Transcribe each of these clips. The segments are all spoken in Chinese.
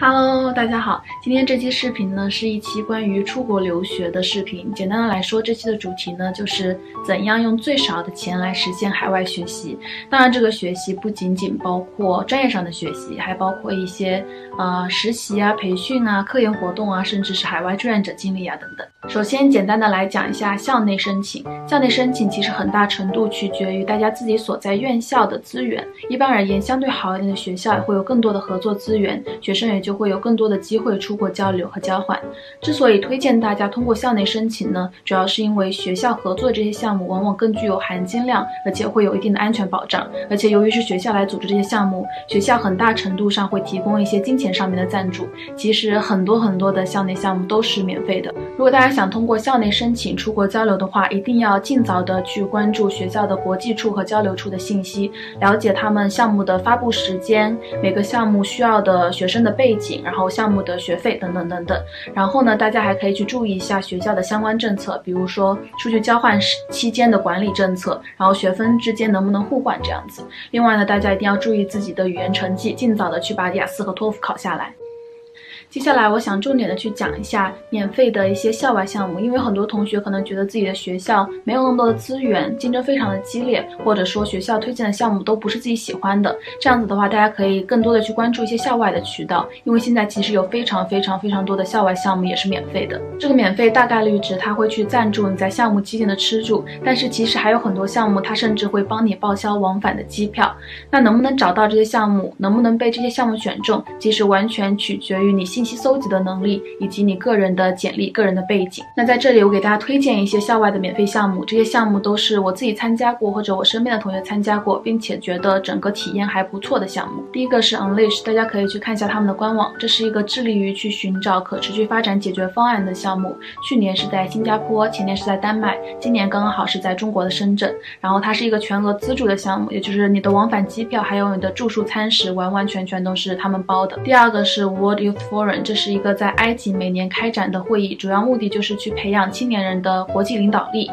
Hello，大家好，今天这期视频呢是一期关于出国留学的视频。简单的来说，这期的主题呢就是怎样用最少的钱来实现海外学习。当然，这个学习不仅仅包括专业上的学习，还包括一些呃实习啊、培训啊、科研活动啊，甚至是海外志愿者经历啊等等。首先，简单的来讲一下校内申请。校内申请其实很大程度取决于大家自己所在院校的资源。一般而言，相对好一点的学校也会有更多的合作资源，学生也就会有更多的机会出国交流和交换。之所以推荐大家通过校内申请呢，主要是因为学校合作这些项目往往更具有含金量，而且会有一定的安全保障。而且由于是学校来组织这些项目，学校很大程度上会提供一些金钱上面的赞助。其实很多很多的校内项目都是免费的。如果大家想通过校内申请出国交流的话，一定要尽早的去关注学校的国际处和交流处的信息，了解他们项目的发布时间，每个项目需要的学生的背背景，然后项目的学费等等等等。然后呢，大家还可以去注意一下学校的相关政策，比如说出去交换期间的管理政策，然后学分之间能不能互换这样子。另外呢，大家一定要注意自己的语言成绩，尽早的去把雅思和托福考下来。接下来，我想重点的去讲一下免费的一些校外项目，因为很多同学可能觉得自己的学校没有那么多的资源，竞争非常的激烈，或者说学校推荐的项目都不是自己喜欢的。这样子的话，大家可以更多的去关注一些校外的渠道，因为现在其实有非常非常非常多的校外项目也是免费的。这个免费大概率指他会去赞助你在项目期间的吃住，但是其实还有很多项目，他甚至会帮你报销往返的机票。那能不能找到这些项目，能不能被这些项目选中，其实完全取决于你心。信息搜集的能力以及你个人的简历、个人的背景。那在这里，我给大家推荐一些校外的免费项目，这些项目都是我自己参加过或者我身边的同学参加过，并且觉得整个体验还不错的项目。第一个是 Unleash，大家可以去看一下他们的官网，这是一个致力于去寻找可持续发展解决方案的项目。去年是在新加坡，前年是在丹麦，今年刚刚好是在中国的深圳。然后它是一个全额资助的项目，也就是你的往返机票还有你的住宿餐食，完完全全都是他们包的。第二个是 World Youth Forum。这是一个在埃及每年开展的会议，主要目的就是去培养青年人的国际领导力。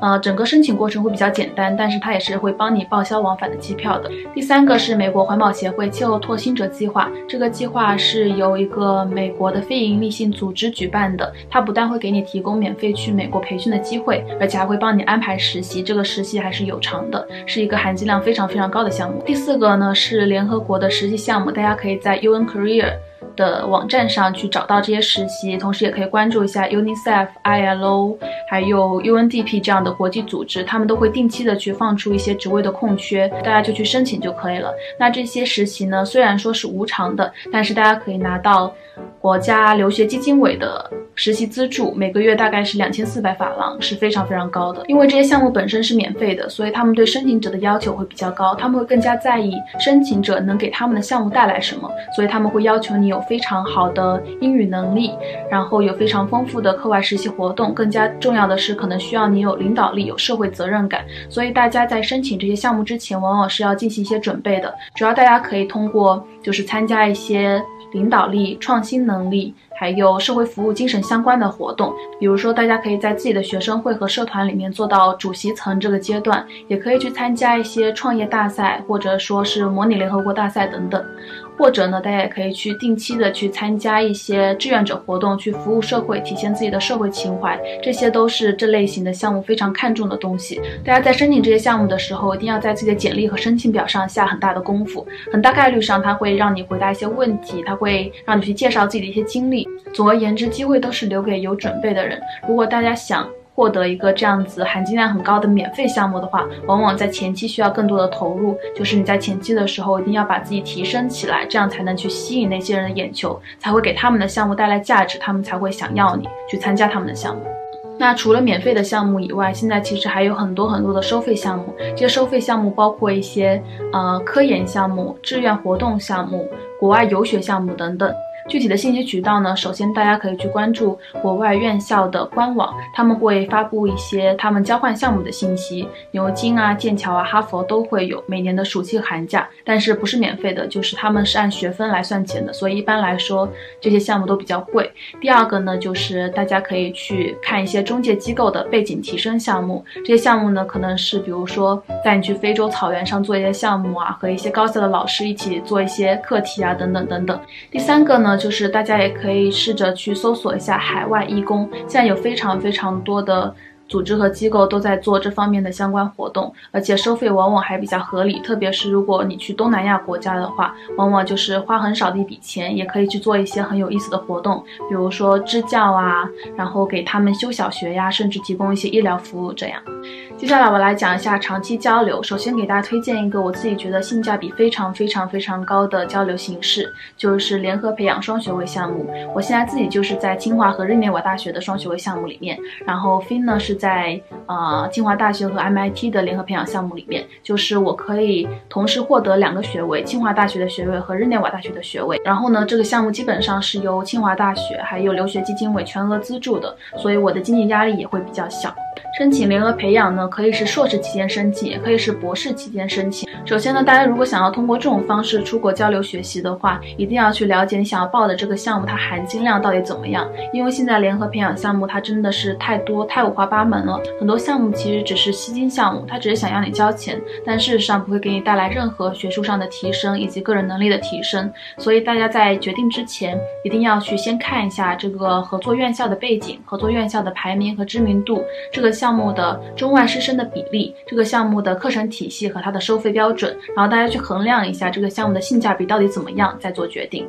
呃，整个申请过程会比较简单，但是它也是会帮你报销往返的机票的。第三个是美国环保协会气候拓新者计划，这个计划是由一个美国的非营利性组织举办的，它不但会给你提供免费去美国培训的机会，而且还会帮你安排实习，这个实习还是有偿的，是一个含金量非常非常高的项目。第四个呢是联合国的实习项目，大家可以在 UN Career。的网站上去找到这些实习，同时也可以关注一下 UNICEF、ILO，还有 UNDP 这样的国际组织，他们都会定期的去放出一些职位的空缺，大家就去申请就可以了。那这些实习呢，虽然说是无偿的，但是大家可以拿到国家留学基金委的。实习资助每个月大概是两千四百法郎，是非常非常高的。因为这些项目本身是免费的，所以他们对申请者的要求会比较高，他们会更加在意申请者能给他们的项目带来什么，所以他们会要求你有非常好的英语能力，然后有非常丰富的课外实习活动，更加重要的是可能需要你有领导力、有社会责任感。所以大家在申请这些项目之前，往往是要进行一些准备的。主要大家可以通过就是参加一些领导力、创新能力。还有社会服务精神相关的活动，比如说，大家可以在自己的学生会和社团里面做到主席层这个阶段，也可以去参加一些创业大赛，或者说是模拟联合国大赛等等。或者呢，大家也可以去定期的去参加一些志愿者活动，去服务社会，体现自己的社会情怀，这些都是这类型的项目非常看重的东西。大家在申请这些项目的时候，一定要在自己的简历和申请表上下很大的功夫，很大概率上他会让你回答一些问题，他会让你去介绍自己的一些经历。总而言之，机会都是留给有准备的人。如果大家想，获得一个这样子含金量很高的免费项目的话，往往在前期需要更多的投入。就是你在前期的时候，一定要把自己提升起来，这样才能去吸引那些人的眼球，才会给他们的项目带来价值，他们才会想要你去参加他们的项目。那除了免费的项目以外，现在其实还有很多很多的收费项目。这些收费项目包括一些呃科研项目、志愿活动项目、国外游学项目等等。具体的信息渠道呢？首先，大家可以去关注国外院校的官网，他们会发布一些他们交换项目的信息。牛津啊、剑桥啊、哈佛都会有每年的暑期寒假，但是不是免费的，就是他们是按学分来算钱的，所以一般来说这些项目都比较贵。第二个呢，就是大家可以去看一些中介机构的背景提升项目，这些项目呢可能是比如说带你去非洲草原上做一些项目啊，和一些高校的老师一起做一些课题啊，等等等等。第三个呢。就是大家也可以试着去搜索一下海外义工，现在有非常非常多的。组织和机构都在做这方面的相关活动，而且收费往往还比较合理。特别是如果你去东南亚国家的话，往往就是花很少的一笔钱，也可以去做一些很有意思的活动，比如说支教啊，然后给他们修小学呀，甚至提供一些医疗服务这样。接下来我来讲一下长期交流。首先给大家推荐一个我自己觉得性价比非常非常非常高的交流形式，就是联合培养双学位项目。我现在自己就是在清华和日内瓦大学的双学位项目里面，然后 Fin 呢是在呃清华大学和 MIT 的联合培养项目里面，就是我可以同时获得两个学位，清华大学的学位和日内瓦大学的学位。然后呢，这个项目基本上是由清华大学还有留学基金委全额资助的，所以我的经济压力也会比较小。申请联合培养呢，可以是硕士期间申请，也可以是博士期间申请。首先呢，大家如果想要通过这种方式出国交流学习的话，一定要去了解你想要报的这个项目它含金量到底怎么样。因为现在联合培养项目它真的是太多太五花八门了，很多项目其实只是吸金项目，它只是想要你交钱，但事实上不会给你带来任何学术上的提升以及个人能力的提升。所以大家在决定之前，一定要去先看一下这个合作院校的背景、合作院校的排名和知名度，这个项目的中外师生的比例，这个项目的课程体系和它的收费标准，然后大家去衡量一下这个项目的性价比到底怎么样，再做决定。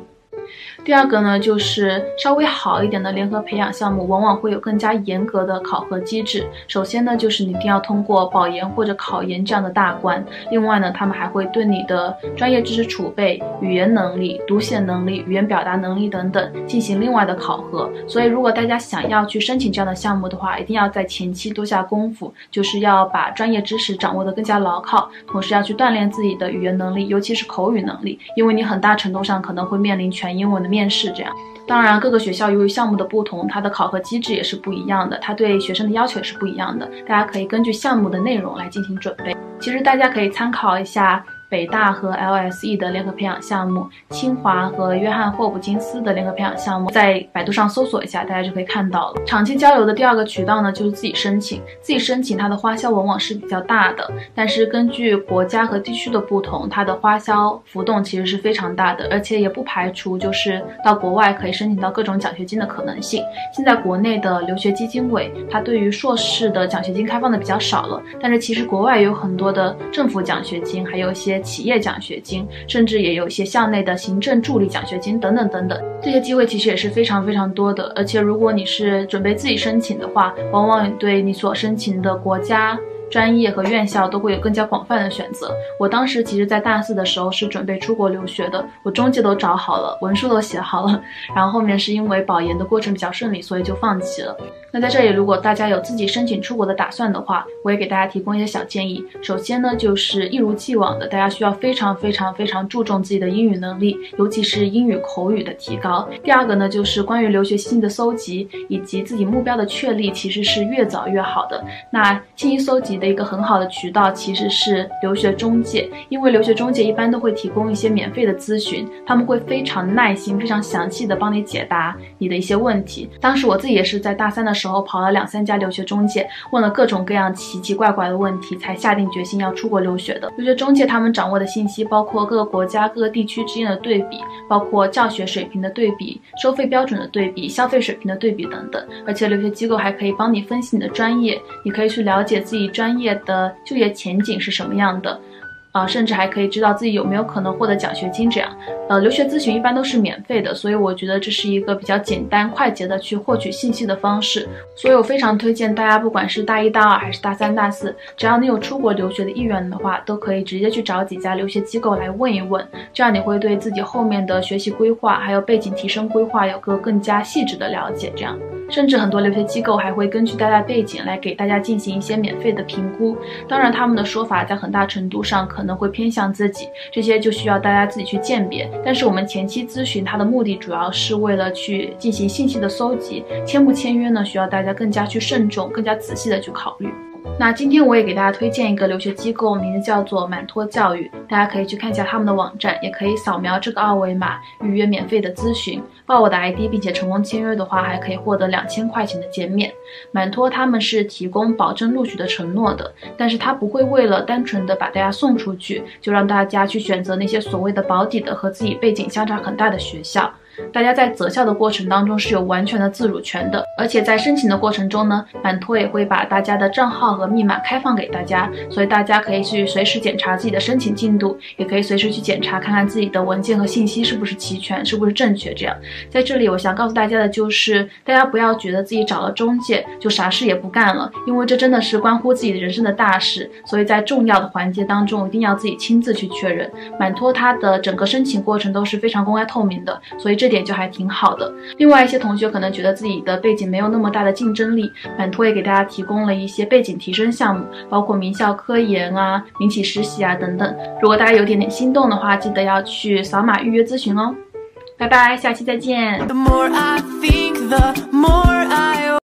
第二个呢，就是稍微好一点的联合培养项目，往往会有更加严格的考核机制。首先呢，就是你一定要通过保研或者考研这样的大关。另外呢，他们还会对你的专业知识储备、语言能力、读写能力、语言表达能力等等进行另外的考核。所以，如果大家想要去申请这样的项目的话，一定要在前期多下功夫，就是要把专业知识掌握得更加牢靠，同时要去锻炼自己的语言能力，尤其是口语能力，因为你很大程度上可能会面临全英文的面。试这样，当然各个学校由于项目的不同，它的考核机制也是不一样的，它对学生的要求也是不一样的，大家可以根据项目的内容来进行准备。其实大家可以参考一下。北大和 LSE 的联合培养项目，清华和约翰霍普金斯的联合培养项目，在百度上搜索一下，大家就可以看到了。长期交流的第二个渠道呢，就是自己申请。自己申请，它的花销往往是比较大的，但是根据国家和地区的不同，它的花销浮动其实是非常大的，而且也不排除就是到国外可以申请到各种奖学金的可能性。现在国内的留学基金委，它对于硕士的奖学金开放的比较少了，但是其实国外有很多的政府奖学金，还有一些。企业奖学金，甚至也有一些校内的行政助理奖学金等等等等，这些机会其实也是非常非常多的。而且如果你是准备自己申请的话，往往对你所申请的国家。专业和院校都会有更加广泛的选择。我当时其实，在大四的时候是准备出国留学的，我中介都找好了，文书都写好了，然后后面是因为保研的过程比较顺利，所以就放弃了。那在这里，如果大家有自己申请出国的打算的话，我也给大家提供一些小建议。首先呢，就是一如既往的，大家需要非常非常非常注重自己的英语能力，尤其是英语口语的提高。第二个呢，就是关于留学信息的搜集以及自己目标的确立，其实是越早越好的。那信息搜集。的一个很好的渠道其实是留学中介，因为留学中介一般都会提供一些免费的咨询，他们会非常耐心、非常详细的帮你解答你的一些问题。当时我自己也是在大三的时候跑了两三家留学中介，问了各种各样奇奇怪怪的问题，才下定决心要出国留学的。留学中介他们掌握的信息包括各个国家、各个地区之间的对比，包括教学水平的对比、收费标准的对比、消费水平的对比等等。而且留学机构还可以帮你分析你的专业，你可以去了解自己专。专业的就业前景是什么样的？啊，甚至还可以知道自己有没有可能获得奖学金。这样，呃，留学咨询一般都是免费的，所以我觉得这是一个比较简单快捷的去获取信息的方式。所以我非常推荐大家，不管是大一、大二还是大三、大四，只要你有出国留学的意愿的话，都可以直接去找几家留学机构来问一问，这样你会对自己后面的学习规划还有背景提升规划有个更加细致的了解。这样，甚至很多留学机构还会根据大家背景来给大家进行一些免费的评估。当然，他们的说法在很大程度上可能。会偏向自己，这些就需要大家自己去鉴别。但是我们前期咨询它的目的主要是为了去进行信息的搜集，签不签约呢？需要大家更加去慎重、更加仔细的去考虑。那今天我也给大家推荐一个留学机构，名字叫做满托教育，大家可以去看一下他们的网站，也可以扫描这个二维码预约免费的咨询，报我的 ID，并且成功签约的话，还可以获得两千块钱的减免。满托他们是提供保证录取的承诺的，但是他不会为了单纯的把大家送出去，就让大家去选择那些所谓的保底的和自己背景相差很大的学校。大家在择校的过程当中是有完全的自主权的，而且在申请的过程中呢，满托也会把大家的账号和密码开放给大家，所以大家可以去随时检查自己的申请进度，也可以随时去检查看看自己的文件和信息是不是齐全，是不是正确。这样，在这里我想告诉大家的就是，大家不要觉得自己找了中介就啥事也不干了，因为这真的是关乎自己人生的大事，所以在重要的环节当中一定要自己亲自去确认。满托它的整个申请过程都是非常公开透明的，所以这这点就还挺好的。另外一些同学可能觉得自己的背景没有那么大的竞争力，满托也给大家提供了一些背景提升项目，包括名校科研啊、民企实习啊等等。如果大家有点点心动的话，记得要去扫码预约咨询哦。拜拜，下期再见。